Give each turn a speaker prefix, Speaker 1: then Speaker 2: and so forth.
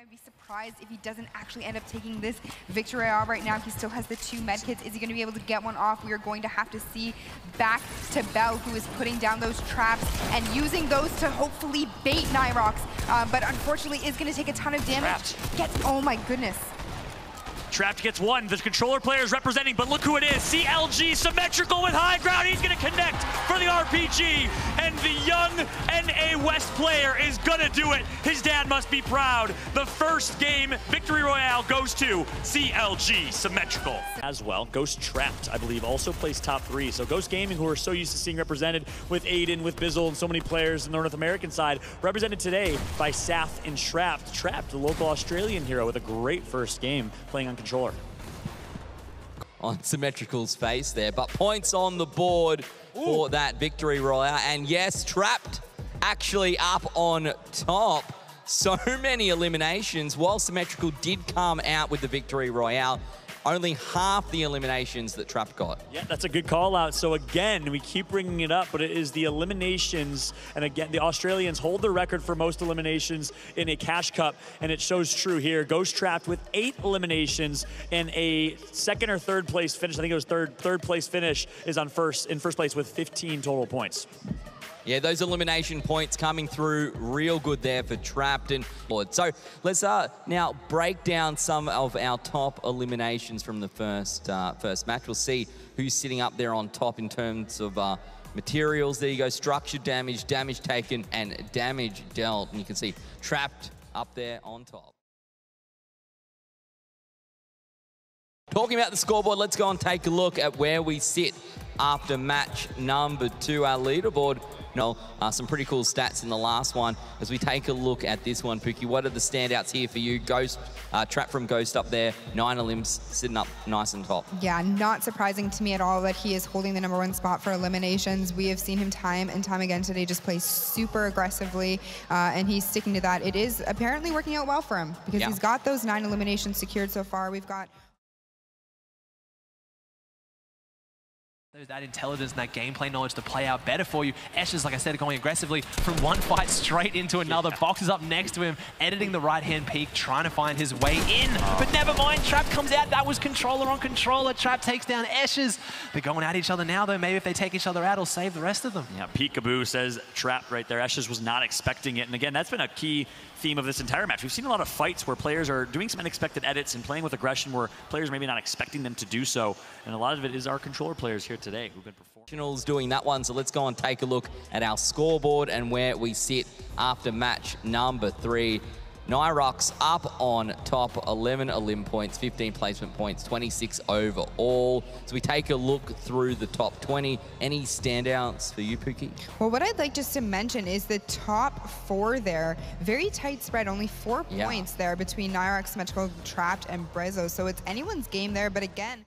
Speaker 1: I'd be surprised if he doesn't actually end up taking this victory royale right now. He still has the two med kits. Is he going to be able to get one off? We are going to have to see back to Bell, who is putting down those traps and using those to hopefully bait Nyhrox. Um, but unfortunately is going to take a ton of damage. Gets, oh my goodness.
Speaker 2: Trapped gets one. The controller player is representing, but look who it is. CLG symmetrical with high ground. He's going to connect for the RPG. And the young NA West player is going to do it. His dad must be proud. The first game victory royale goes to CLG symmetrical. As well, Ghost Trapped, I believe, also plays top three. So Ghost Gaming, who we're so used to seeing represented with Aydan, with Bizzle, and so many players in the North American side, represented today by Saf and Trapped. Trapped, the local Australian hero with a great first game playing on controller.
Speaker 3: on Symmetrical's face there, but points on the board for that victory royale. And yes, Trapped actually up on top. So many eliminations. While Symmetrical did come out with the victory royale, only half the eliminations that Trapped got.
Speaker 2: Yeah, that's a good call out. So again, we keep bringing it up, but it is the eliminations. And again, the Australians hold the record for most eliminations in a cash cup, and it shows true here. Ghost trapped with eight eliminations and a second or third place finish. I think it was third third place finish is on first in first place with 15 total points.
Speaker 3: Yeah, those elimination points coming through real good there for Trapped and Lord. So let's uh, now break down some of our top eliminations from the first uh, first match. We'll see who's sitting up there on top in terms of uh, materials. There you go, structure damage, damage taken, and damage dealt. And you can see Trapped up there on top. Talking about the scoreboard, let's go and take a look at where we sit after match number two. Our leaderboard, no, uh, some pretty cool stats in the last one. As we take a look at this one, Pookie, what are the standouts here for you? Ghost, uh, Trap from Ghost up there, nine limbs sitting up nice and top.
Speaker 1: Yeah, not surprising to me at all that he is holding the number one spot for eliminations. We have seen him time and time again today just play super aggressively, uh, and he's sticking to that. It is apparently working out well for him because
Speaker 3: Yeah.
Speaker 1: he's got those nine eliminations secured so far. We've got
Speaker 4: There's that intelligence and that gameplay knowledge to play out better for you. Ashes, like I said, going aggressively from one fight straight into another. Box is up next to him, editing the right-hand peak, trying to find his way in. But oh. never mind, Trap comes out. That was controller on controller. Trap takes down Ashes. They're going at each other now, though. Maybe if they take each other out, it'll save the rest of them.
Speaker 2: Yeah, Peekaboo says trapped right there. Ashes was not expecting it. And again, that's been a key theme of this entire match. We've seen a lot of fights where players are doing some unexpected edits and playing with aggression where players maybe not expecting them to do so. And a lot of it is our controller players here today who've been performing.
Speaker 3: Professionals doing that one, so let's go and take a look at our scoreboard and where we sit after match number three. Nyhrox up on top, 11 elim points, 15 placement points, 26 overall. So we take a look through the top 20. Any standouts for you, Pookie?
Speaker 1: Well, what I'd like just to mention is the top four there. Very tight spread, only four
Speaker 3: Yeah.
Speaker 1: points there between Nyhrox, Symmetrical, Trapped, and Brezo. So it's anyone's game there. But again,